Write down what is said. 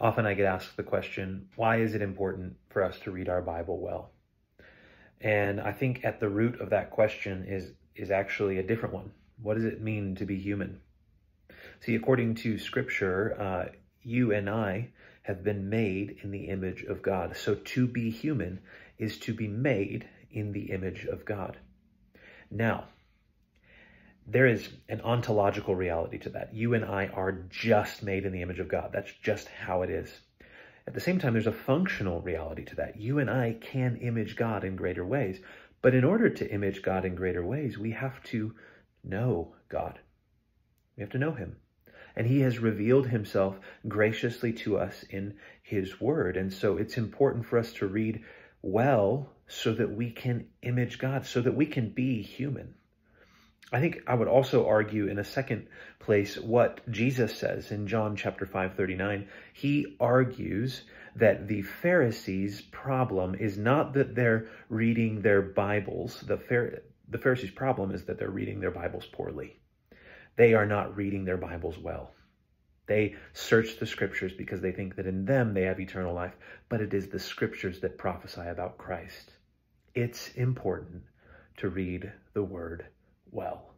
Often I get asked the question, why is it important for us to read our Bible well? And I think at the root of that question is, is actually a different one. What does it mean to be human? See, according to Scripture, uh, you and I have been made in the image of God. So to be human is to be made in the image of God. Now, there is an ontological reality to that. You and I are just made in the image of God. That's just how it is. At the same time, there's a functional reality to that. You and I can image God in greater ways. But in order to image God in greater ways, we have to know God. We have to know him. And he has revealed himself graciously to us in his word. And so it's important for us to read well so that we can image God, so that we can be human. I think I would also argue in a second place what Jesus says in John chapter 5, 39. He argues that the Pharisees' problem is not that they're reading their Bibles. The, the Pharisees' problem is that they're reading their Bibles poorly. They are not reading their Bibles well. They search the scriptures because they think that in them they have eternal life, but it is the scriptures that prophesy about Christ. It's important to read the word well.